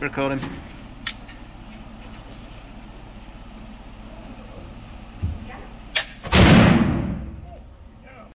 Recording.